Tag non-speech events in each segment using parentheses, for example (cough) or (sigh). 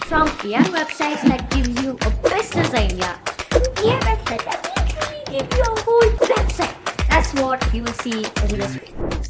From AI websites that gives you a business idea, AI website that literally give you a whole website. That's what you will see in this video.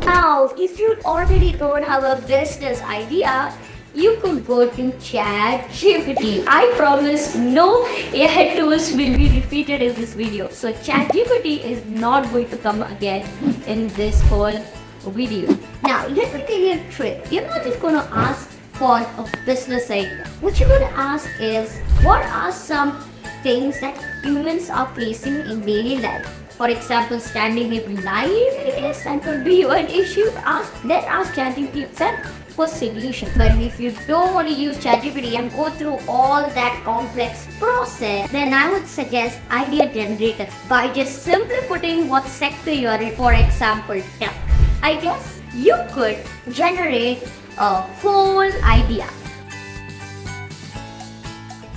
Now, if you already don't have a business idea, you could go to ChatGPT. I promise no AI tools will be repeated in this video. So ChatGPT is not going to come again in this whole video. Now, let me tell you a trick. You're not just going to ask for a business idea. What you're going to ask is, what are some things that humans are facing in daily life? For example, standing in line, that could be an issue. Ask, then ask ChatGPT for solution. But if you don't want to use ChatGPT and go through all that complex process, then I would suggest Idea Generator by just simply putting what sector you are in. For example, tech. I guess you could generate a whole idea.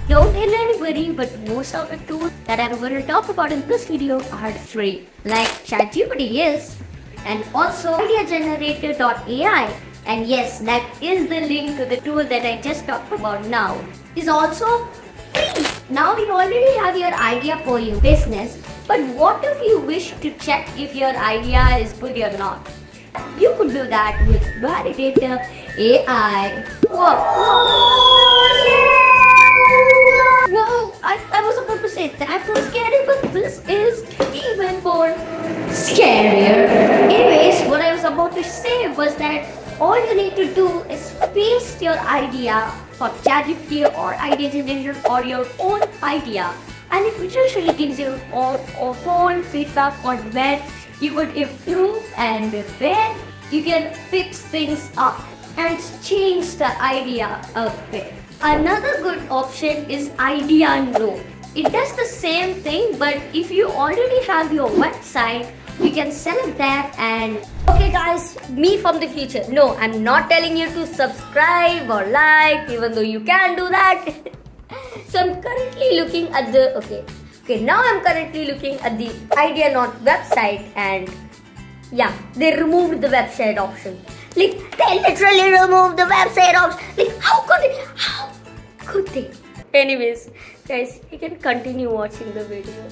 Don't tell anybody, but most of the tools that I'm going to talk about in this video are free, like ChatGPT is, and also IdeaGenerator.ai. And yes, that is the link to the tool that I just talked about now. Is also free. Now you already have your idea for your business, but what if you wish to check if your idea is good or not? You could do that with Validator AI. Whoa! Whoa! I, I was about to say that was scary, but this is even more scarier. Anyways, what I was about to say was that all you need to do is paste your idea for ChatGPT or idea generator or your own idea and it usually gives you all, all feedback on where you could improve and where you can fix things up and change the idea a bit. Another good option is Idea Node. It does the same thing but if you already have your website you can select that and okay guys me from the future no i'm not telling you to subscribe or like even though you can do that (laughs) so i'm currently looking at the okay okay now i'm currently looking at the idea not website and yeah they removed the website option like they literally removed the website option like how could they how could they anyways guys you can continue watching the video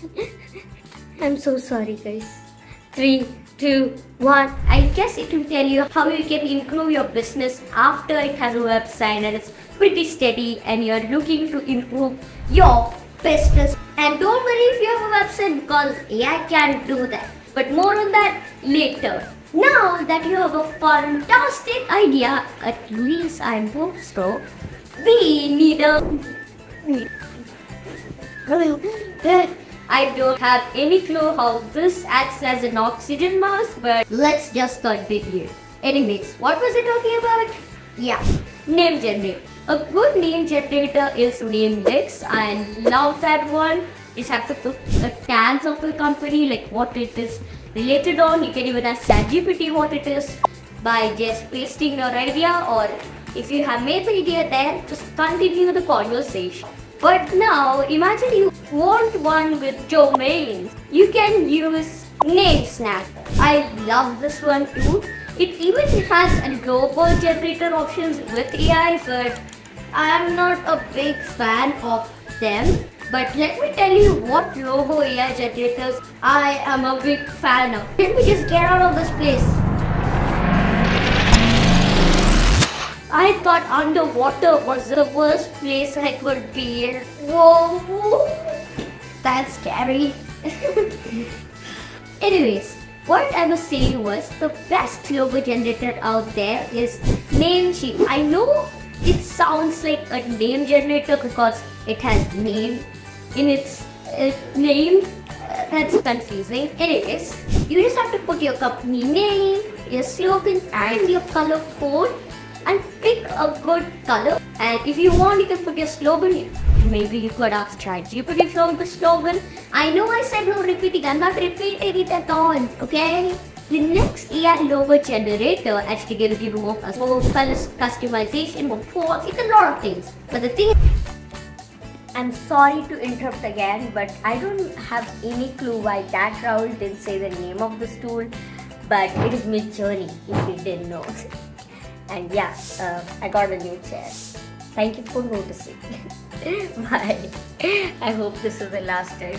(laughs) I'm so sorry guys. Three, two, one. I guess it will tell you how you can improve your business after it has a website and it's pretty steady and you're looking to improve your business. And don't worry if you have a website because AI can do that. But more on that later. Now that you have a fantastic idea, at least I hope so, we need a... I don't have any clue how this acts as an oxygen mask, but let's just start with continue. Anyways, what was I talking about? Yeah, name generator. A good name generator is Namelix and love that one. You just have to put the tags of the company, like what it is related on. You can even ask ChatGPT what it is by just pasting your idea or if you have made the idea there, just continue the conversation. But now imagine you want one with domains. You can use NameSnap. I love this one too. It even has a global generator options with AI, but I'm not a big fan of them. But let me tell you what logo AI generators I am a big fan of. Let me just get out of this place. I thought underwater was the worst place I could be in. Whoa, that's scary. (laughs) Anyways, what I was saying was the best logo generator out there is Namecheap. I know sounds like a name generator because it has name in its uh, name. Uh, that's confusing. Anyways, you just have to put your company name, your slogan, and your color code and pick a good color. And if you want, you can put your slogan. Maybe you could ask ChatGPT from the slogan. I know I said no repeating. I'm not repeating it at all. Okay. The next AI logo generator actually gives you more customization, more fonts, it's a lot of things. But the thing I'm sorry to interrupt again, but I don't have any clue why that Raul didn't say the name of this tool, but it is Midjourney, if you didn't know. (laughs) And yeah, uh, I got a new chair. Thank you for noticing. (laughs) Bye. (laughs) I hope this is the last time.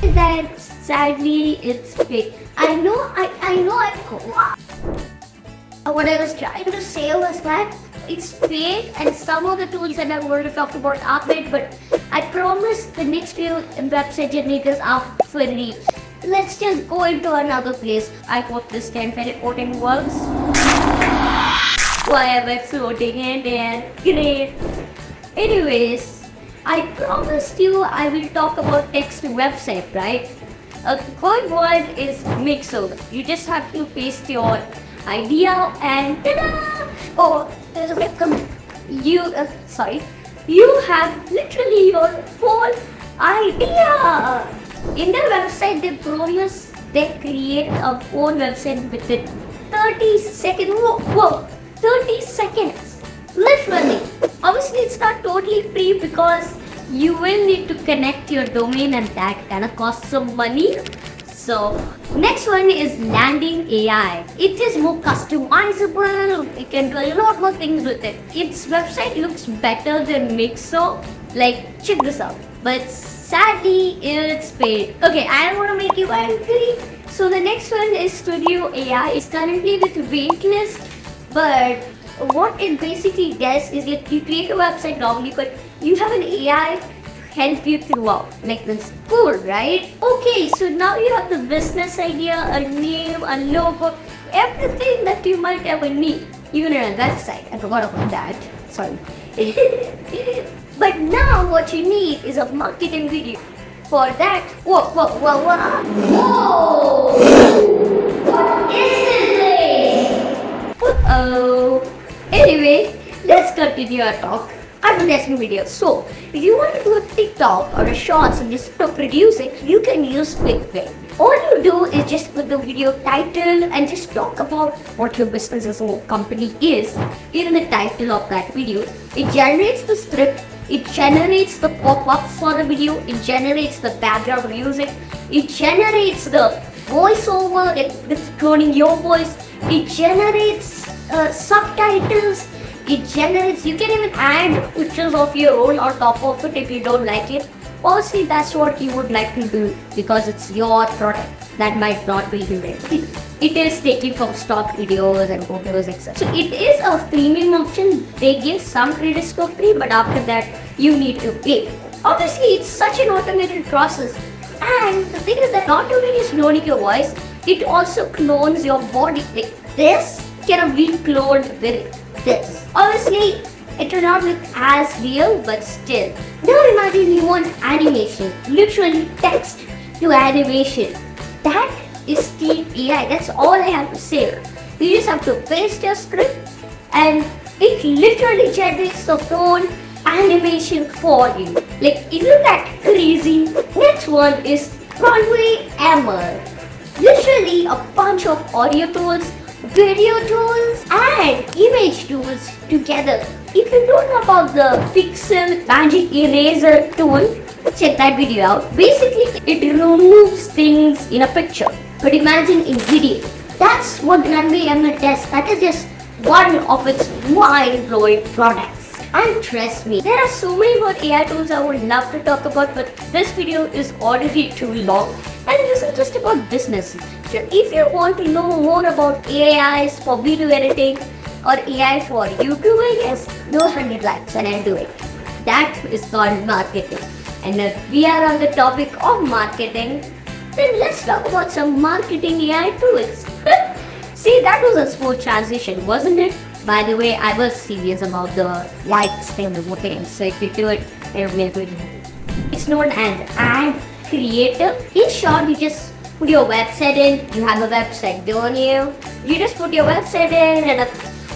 That sadly it's fake. I know, I, I know I'm cool. What I was trying to say was that it's fake and some of the tools that I'm going to talk about are fake, but I promise the next few website generators are free. Let's just go into another place. I hope this 10 teleporting works. Why am I floating in there? Great. Anyways, I promised you I will talk about text website, right? A good one is Mixo. You just have to paste your idea and ta-da! Oh, there's a webcam. You, uh, sorry. You have literally your whole idea. In their website, they promise they create a own website within 30 seconds. Whoa, whoa, 30 seconds. Literally. Obviously, it's not totally free because you will need to connect your domain and that kind of costs some money. So next one is landing AI. It is more customizable. You can do a lot more things with it. Its website looks better than Mixo. Like check this out. But sadly it's paid. Okay, I don't want to make you angry. So the next one is Studio AI. It's currently with waitlist, but what it basically does is that you create a website normally, but you have an AI help you throughout. Uh, like this cool, right? Okay, so now you have the business idea, a name, a logo, everything that you might ever need. Even on a website. I forgot about that. Sorry. (laughs) but now what you need is a marketing video. For that, whoa, whoa, whoa, whoa. Whoa! What is this place? Uh-oh. Anyway, let's continue our talk advertising videos. So, if you want to do a TikTok or a shorts and just to produce it, you can use QuickBait. All you do is just put the video title and just talk about what your business or company is in the title of that video. It generates the script, it generates the pop-ups for the video, it generates the background music, it generates the voiceover it's cloning your voice, it generates uh, subtitles, it generates you can even add pictures of your own on top of it if you don't like it. Obviously that's what you would like to do because it's your product. That might not be doing it, is taken from stock videos and photos etc so it is a freemium option. They give some credits for free but after that you need to pay obviously it's such an automated process. And the thing is that not only is cloning your voice it also clones your body. Like this can be cloned with this. Obviously, it will not look as real, but still. Now imagine you want animation, literally text to animation. That is Steve AI. That's all I have to say. You just have to paste your script and it literally generates the whole animation for you. Like, isn't that crazy? Next one is Runway ML. Literally a bunch of audio tools video tools and image tools together. If you don't know about the Pixel Magic Eraser tool, check that video out. Basically, it removes things in a picture. But imagine in video. That's what Runway ML does. That is just one of its mind-blowing products. And trust me, there are so many more AI tools I would love to talk about, but this video is already too long. And this is just about business. So If you want to know more about AIs for video editing or AI for YouTube, guess, do 100 likes and I'll do it. That is called marketing. And if we are on the topic of marketing, then let's talk about some marketing AI tools. (laughs) See, that was a smooth transition, wasn't it? By the way, I was serious about the likes thing, voting. So if you do it, it'll be a good. It's known as ad creator. In short, you just put your website in. You have a website, don't you? You just put your website in and a,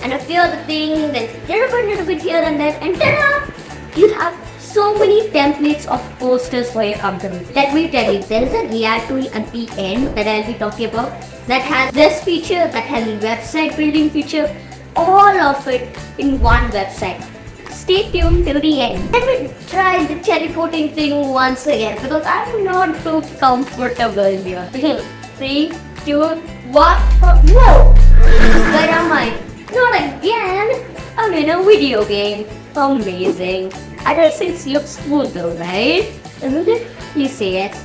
and a few other things, then little bit, little bit here and there, and ta-da! Uh, you have so many templates of posters for your company. Let me tell you, there is an AI tool at the end that I'll be talking about that has this feature, that has a website building feature, all of it in one website stay tuned till the end. Let me try the teleporting thing once again because I'm not too comfortable here. Three, two, one. Whoa! Where am I? Not again! I'm in a video game. Amazing. I think it looks cool though, right? Isn't it? You see it.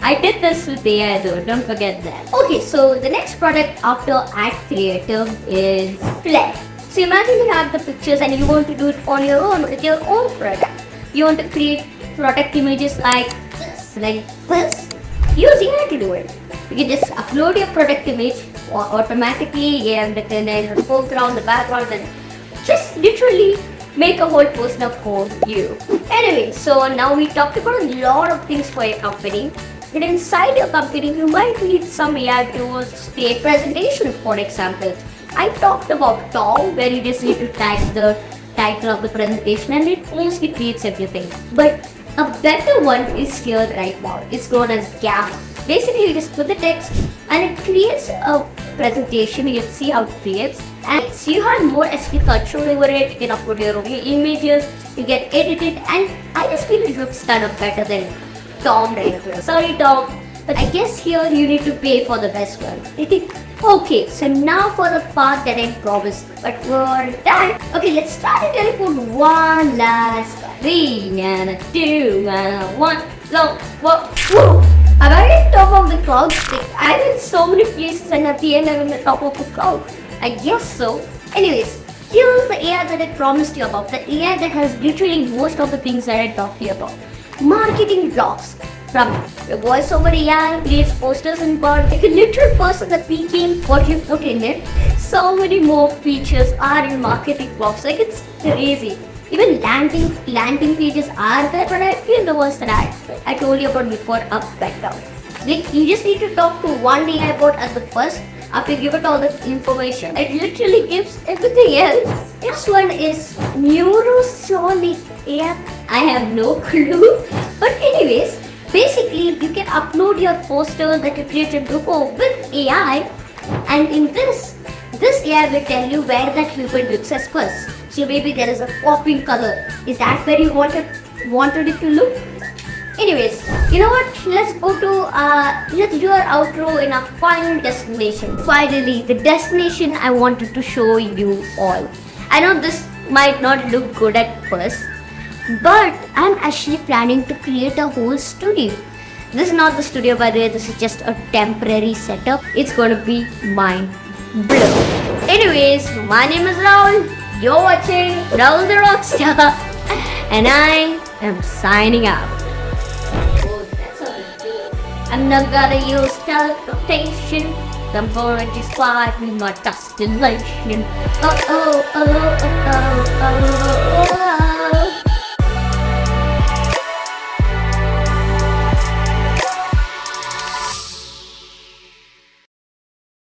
I did this with AI though, don't forget that. Okay, so the next product after Add Creative is Flair. So imagine you have the pictures and you want to do it on your own with your own product. You want to create product images like this, like this. Use AI to do it. You can just upload your product image automatically and recognize the foreground, the background, and just literally make a whole poster for you. Anyway, so now we talked about a lot of things for your company. But inside your company, you might need some AI tools, to create presentation, for example. I talked about Tome, where you just need to type the title of the presentation and it mostly creates everything. But a better one is here right now. It's known as Gamma. Basically, you just put the text and it creates a presentation. You can see how it creates. And so you have more SD control over it. You can upload your own images. You get edited. And I just feel it looks kind of better than Tome right here. Sorry, Tome. But I guess here you need to pay for the best one. okay, so now for the part that I promised. But for that, okay, let's start the teleport one last three and a two and a one. So, whoa, whoa. I'm at the top of the cloud. I'm in so many places and at the end I'm in the top of the cloud. I guess so. Anyways, here's the AI that I promised you about. The AI that has literally most of the things that I talked to you about. Marketing blocks. From the voiceover AI creates posters and cards. Like a literal person that became what you put in it. So many more features are in marketing blocks. Like it's crazy. Even landing landing pages are there, but I feel the ones that I I told you about before are better. Like you just need to talk to one AI bot at the first after you give it all the information. It literally gives everything else. This one is Neurosonic AI. I have no (laughs) clue. But anyways, basically you can upload your poster that you created before with AI and in this, this AI will tell you where that human looks as first. So maybe there is a popping color. Is that where you wanted wanted it to look? Anyways, you know what? Let's go to uh, let's do our outro in a final destination. Finally, the destination I wanted to show you all. I know this might not look good at first, but I'm actually planning to create a whole studio. This is not the studio by the way, this is just a temporary setup. It's gonna be mind blowing. Anyways, my name is Raul. You're watching Raul the Rockstar, (laughs) and I am signing out. I'm not gonna use teleportation. Board is fly me my destination. Oh oh oh oh oh.